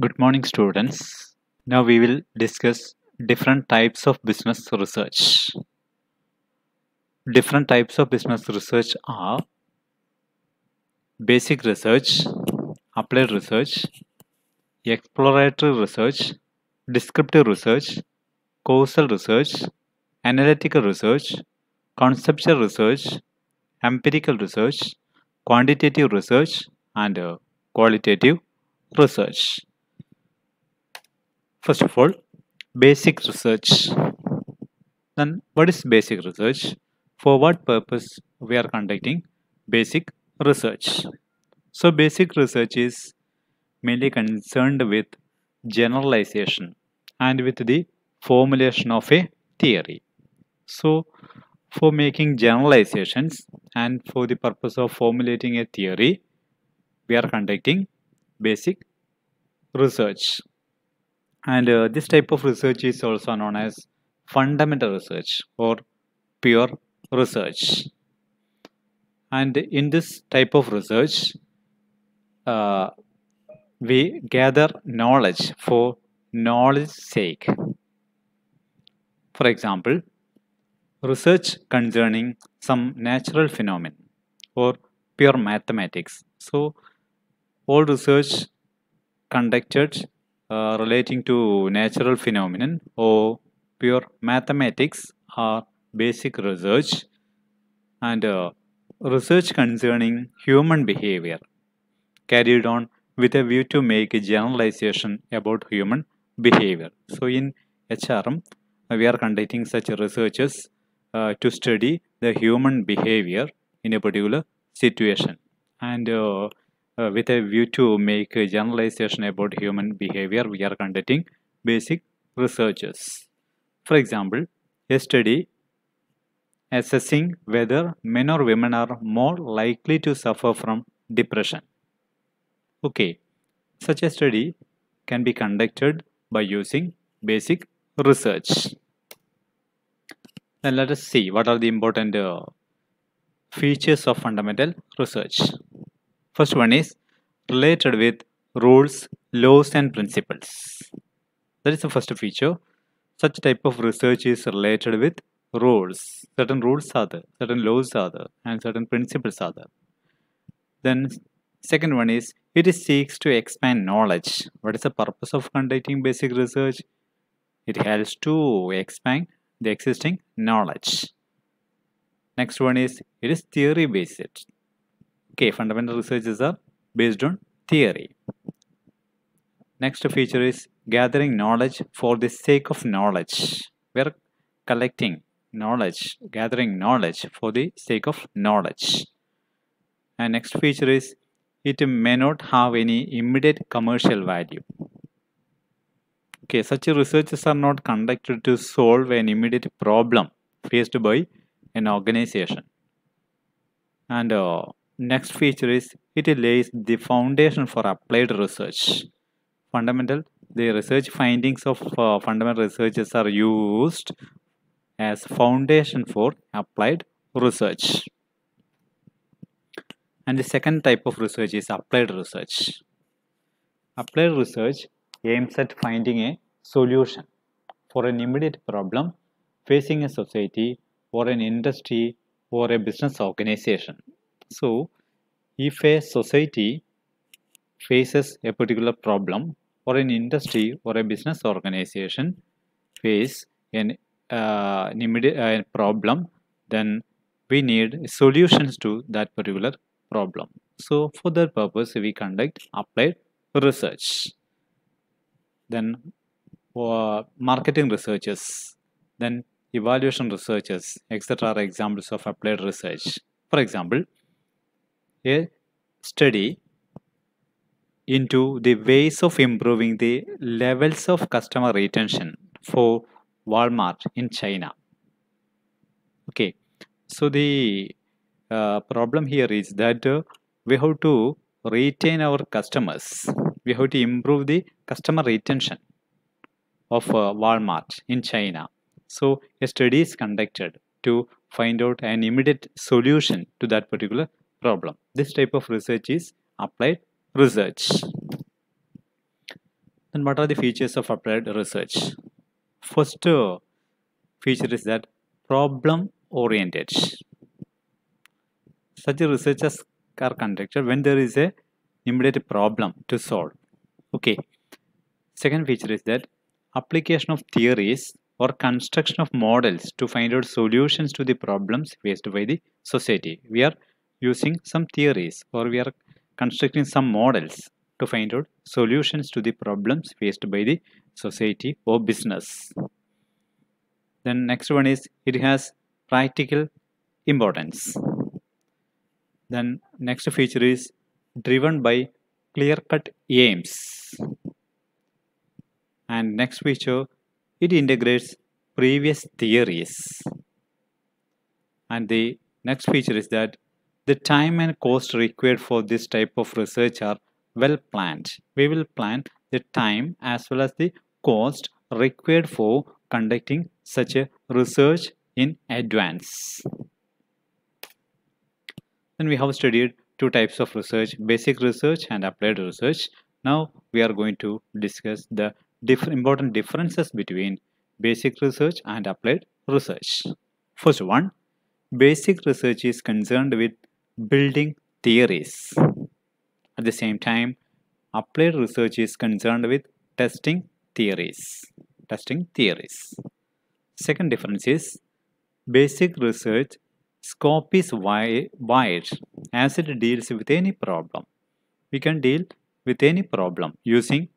Good morning, students. Now we will discuss different types of business research. Different types of business research are basic research, applied research, exploratory research, descriptive research, causal research, analytical research, conceptual research, empirical research, quantitative research, and qualitative research. First of all, basic research. Then, what is basic research? For what purpose we are conducting basic research? So, basic research is mainly concerned with generalization and with the formulation of a theory. So, for making generalizations and for the purpose of formulating a theory, we are conducting basic research and uh, this type of research is also known as fundamental research or pure research. And in this type of research uh, we gather knowledge for knowledge sake. For example research concerning some natural phenomenon or pure mathematics. So all research conducted uh, relating to natural phenomenon or pure mathematics are basic research and uh, research concerning human behavior carried on with a view to make a generalization about human behavior. So in HRM uh, we are conducting such researches uh, to study the human behavior in a particular situation and uh, uh, with a view to make a generalization about human behavior we are conducting basic researches. For example a study assessing whether men or women are more likely to suffer from depression. Okay such a study can be conducted by using basic research. Then let us see what are the important uh, features of fundamental research First one is related with rules, laws and principles. That is the first feature. Such type of research is related with rules. Certain rules are there, certain laws are there, and certain principles are there. Then second one is it seeks to expand knowledge. What is the purpose of conducting basic research? It helps to expand the existing knowledge. Next one is it is theory based okay fundamental researches are based on theory. Next feature is gathering knowledge for the sake of knowledge. We are collecting knowledge gathering knowledge for the sake of knowledge. And next feature is it may not have any immediate commercial value. Okay such researches are not conducted to solve an immediate problem faced by an organization. And uh, Next feature is it lays the foundation for applied research. Fundamental, the research findings of uh, fundamental researches are used as foundation for applied research. And the second type of research is applied research. Applied research aims at finding a solution for an immediate problem facing a society or an industry or a business organization. So, if a society faces a particular problem or an industry or a business organization face an, uh, an immediate uh, problem, then we need solutions to that particular problem. So, for that purpose, we conduct applied research. Then, uh, marketing researches, then evaluation researches, etc. are examples of applied research. For example, a study into the ways of improving the levels of customer retention for Walmart in China. Okay, so the uh, problem here is that uh, we have to retain our customers. We have to improve the customer retention of uh, Walmart in China. So a study is conducted to find out an immediate solution to that particular problem. This type of research is applied research. Then what are the features of applied research? First uh, feature is that problem oriented. Such researches are conducted when there is a immediate problem to solve. Okay. Second feature is that application of theories or construction of models to find out solutions to the problems faced by the society. We are using some theories or we are constructing some models to find out solutions to the problems faced by the society or business. Then next one is it has practical importance. Then next feature is driven by clear-cut aims. And next feature it integrates previous theories. And the next feature is that the time and cost required for this type of research are well planned. We will plan the time as well as the cost required for conducting such a research in advance. Then we have studied two types of research, basic research and applied research. Now we are going to discuss the important differences between basic research and applied research. First one, basic research is concerned with building theories. At the same time, applied research is concerned with testing theories. Testing theories. Second difference is basic research scope is wide, as it deals with any problem. We can deal with any problem using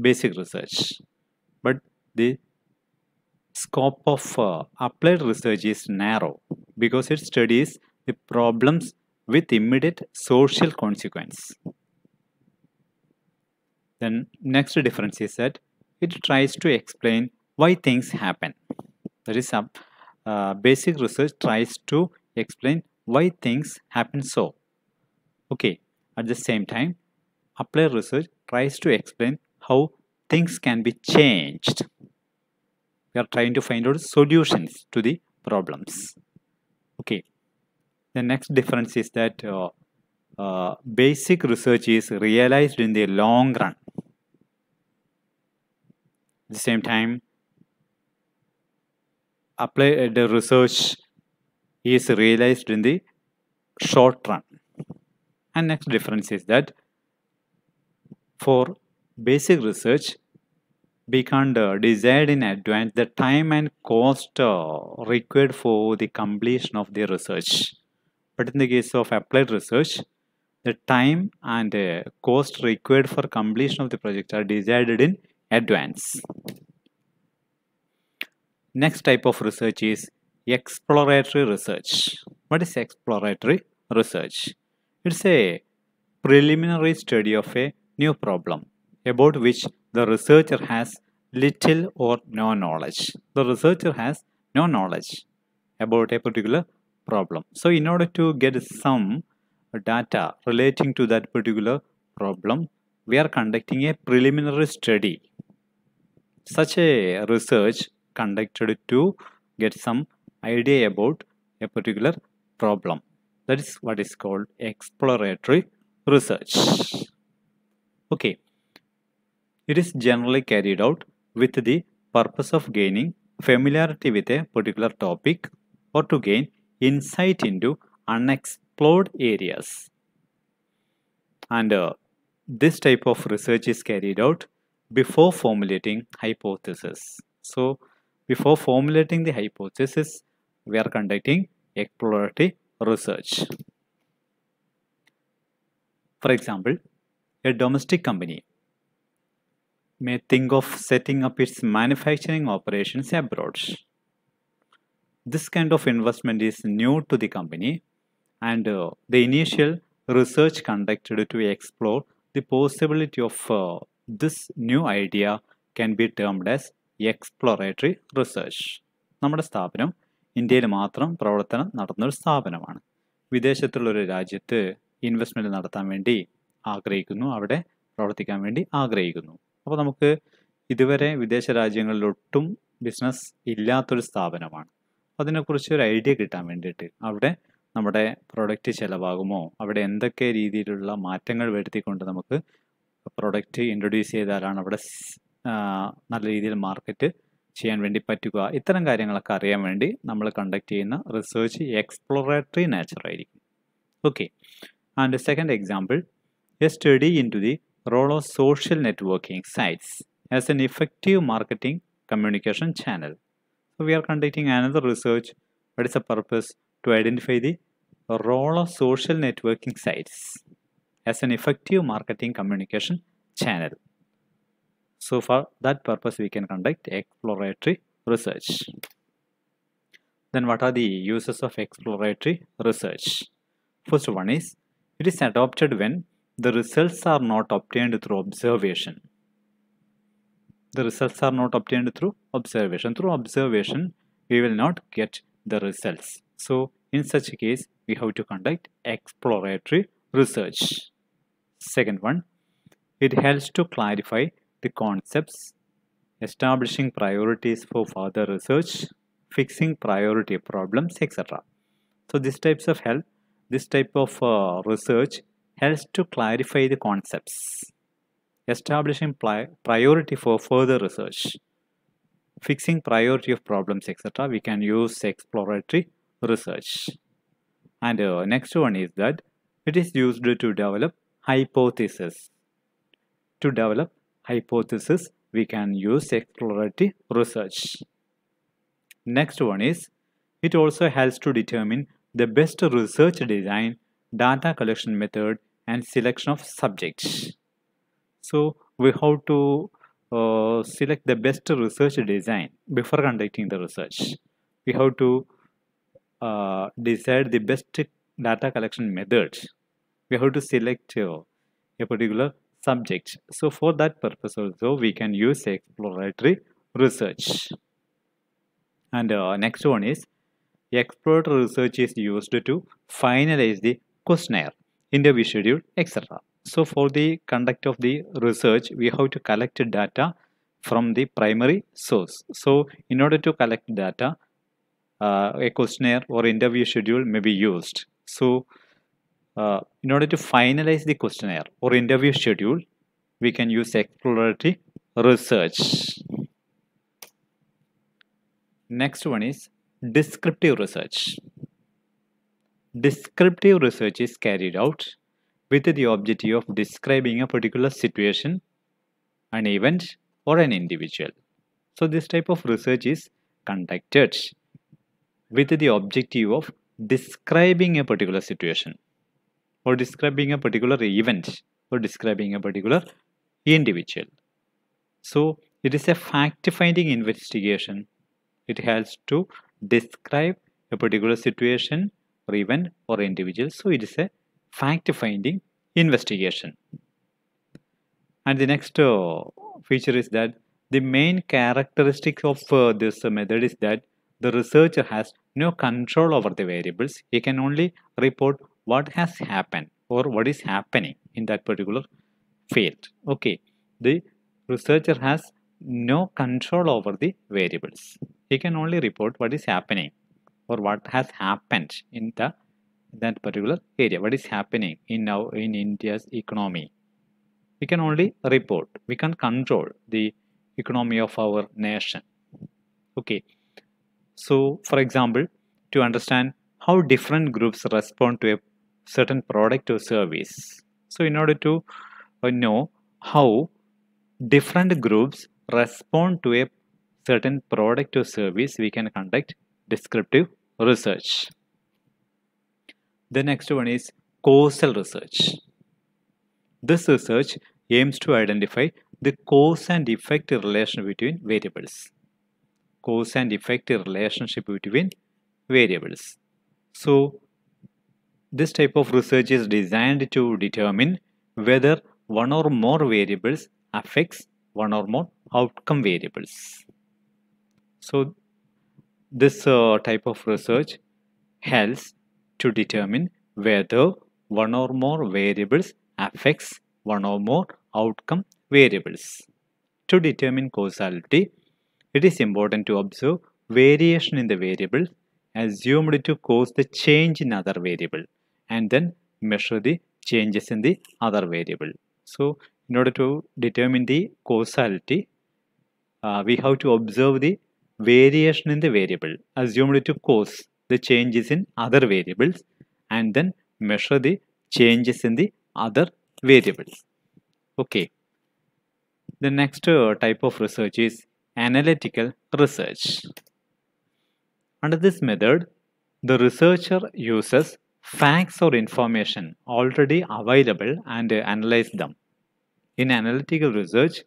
basic research. But the scope of uh, applied research is narrow because it studies the problems with immediate social consequence. Then next difference is that it tries to explain why things happen. That is, uh, uh, basic research tries to explain why things happen so. Okay, at the same time, applied research tries to explain how things can be changed. We are trying to find out solutions to the problems. Okay, the next difference is that uh, uh, basic research is realized in the long run. At the same time, applied research is realized in the short run. And next difference is that for basic research, we can uh, decide in advance the time and cost uh, required for the completion of the research. But in the case of applied research, the time and uh, cost required for completion of the project are decided in advance. Next type of research is exploratory research. What is exploratory research? It's a preliminary study of a new problem about which the researcher has little or no knowledge. The researcher has no knowledge about a particular problem. So, in order to get some data relating to that particular problem, we are conducting a preliminary study. Such a research conducted to get some idea about a particular problem. That is what is called exploratory research. Okay. It is generally carried out with the purpose of gaining familiarity with a particular topic or to gain insight into unexplored areas. And uh, this type of research is carried out before formulating hypothesis. So, before formulating the hypothesis, we are conducting exploratory research. For example, a domestic company may think of setting up its manufacturing operations abroad. This kind of investment is new to the company. And uh, the initial research conducted to explore the possibility of uh, this new idea can be termed as exploratory research. നമ്മുടെ സ്ഥാപനം ഇന്ത്യയിൽ മാത്രം പ്രവർത്തനം നടത്തുന്ന ഒരു സ്ഥാപനമാണ്. വിദേശത്തുള്ള ഒരു രാജ്യത്ത് ഇൻവെസ്റ്റ്മെന്റ് നടത്താൻ വേണ്ടി ആഗ്രഹിക്കുന്നു. അവിടെ പ്രവർത്തിക്കാൻ വേണ്ടി ആഗ്രഹിക്കുന്നു. അപ്പോൾ നമുക്ക് ഇതുവരെ വിദേശ രാജ്യങ്ങളിലൊട്ടും ബിസിനസ് ഇല്ലാത്തൊരു സ്ഥാപനമാണ്. അതിനെക്കുറിച്ച് ഒരു ഐഡിയ കിട്ടാൻ വേണ്ടിയിട്ട് അവിടെ നമ്മുടെ പ്രൊഡക്റ്റ് ചിലവാകുമോ? അവിടെ എന്തൊക്കെ രീതിയിലുള്ള മാറ്റങ്ങൾ വരുത്തിക്കൊണ്ട് നമുക്ക് പ്രൊഡക്റ്റ് ഇൻട്രൊഡ്യൂസ് ചെയ്താലാണ് അവിടെ നല്ല രീതിയിൽ മാർക്കറ്റ് ചെയ്യാൻ വേണ്ടി പറ്റുക. ഇത്തരം കാര്യങ്ങളൊക്കെ അറിയാൻ വേണ്ടി നമ്മൾ കണ്ടക്ട് ചെയ്യുന്ന റിസർച്ച് എക്സ്പ്ലോറേറ്ററി നാച്ചർ ആയിരിക്കും. Okay and second example a study into the role of social networking sites as an effective marketing communication channel. So we are conducting another research. What is the purpose? To identify the role of social networking sites as an effective marketing communication channel. So for that purpose we can conduct exploratory research. Then what are the uses of exploratory research? First one is it is adopted when the results are not obtained through observation the results are not obtained through observation. Through observation, we will not get the results. So, in such a case, we have to conduct exploratory research. Second one, it helps to clarify the concepts, establishing priorities for further research, fixing priority problems, etc. So, this types of help, this type of uh, research helps to clarify the concepts establishing priority for further research, fixing priority of problems, etc. We can use exploratory research. And uh, next one is that it is used to develop hypothesis. To develop hypothesis, we can use exploratory research. Next one is it also helps to determine the best research design, data collection method, and selection of subjects so we have to uh, select the best research design before conducting the research. We have to uh, decide the best data collection methods. We have to select uh, a particular subject. So for that purpose also we can use exploratory research. And uh, next one is exploratory research is used to finalize the questionnaire interview schedule etc so for the conduct of the research, we have to collect data from the primary source. So in order to collect data, uh, a questionnaire or interview schedule may be used. So uh, in order to finalize the questionnaire or interview schedule, we can use exploratory research. Next one is descriptive research. Descriptive research is carried out with the objective of describing a particular situation, an event, or an individual. So, this type of research is conducted with the objective of describing a particular situation, or describing a particular event, or describing a particular individual. So, it is a fact finding investigation. It has to describe a particular situation, or event, or individual. So, it is a fact finding investigation. And the next uh, feature is that the main characteristic of uh, this method is that the researcher has no control over the variables. He can only report what has happened or what is happening in that particular field. Okay, the researcher has no control over the variables. He can only report what is happening or what has happened in the that particular area. What is happening in now in india's economy? We can only report we can control the economy of our nation. Okay. So for example to understand how different groups respond to a certain product or service. So in order to uh, know how different groups respond to a certain product or service we can conduct descriptive research the next one is causal research. This research aims to identify the cause and effect relation between variables. Cause and effect relationship between variables. So, this type of research is designed to determine whether one or more variables affects one or more outcome variables. So, this uh, type of research helps to determine whether one or more variables affects one or more outcome variables. To determine causality, it is important to observe variation in the variable assumed to cause the change in other variable and then measure the changes in the other variable. So in order to determine the causality, uh, we have to observe the variation in the variable assumed to cause the changes in other variables and then measure the changes in the other variables. Okay. The next uh, type of research is analytical research. Under this method, the researcher uses facts or information already available and uh, analyze them. In analytical research,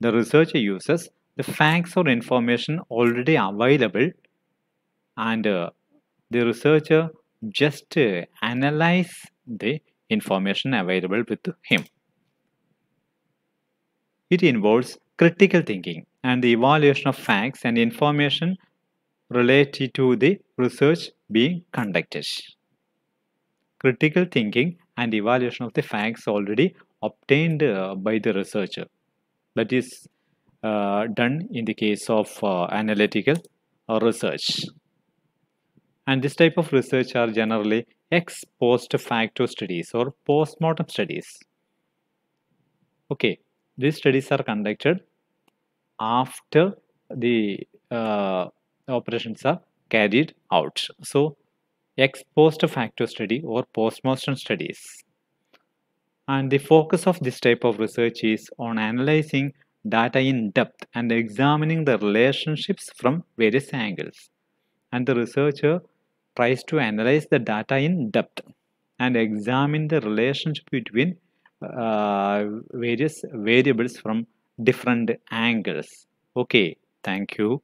the researcher uses the facts or information already available and uh, the researcher just uh, analyze the information available with him. It involves critical thinking and the evaluation of facts and information related to the research being conducted. Critical thinking and evaluation of the facts already obtained uh, by the researcher. That is uh, done in the case of uh, analytical research. And this type of research are generally ex post facto studies or post-mortem studies. Okay, these studies are conducted after the uh, operations are carried out. So, ex post facto study or post-mortem studies. And the focus of this type of research is on analyzing data in depth and examining the relationships from various angles. And the researcher tries to analyze the data in depth and examine the relationship between uh, various variables from different angles. Okay, thank you.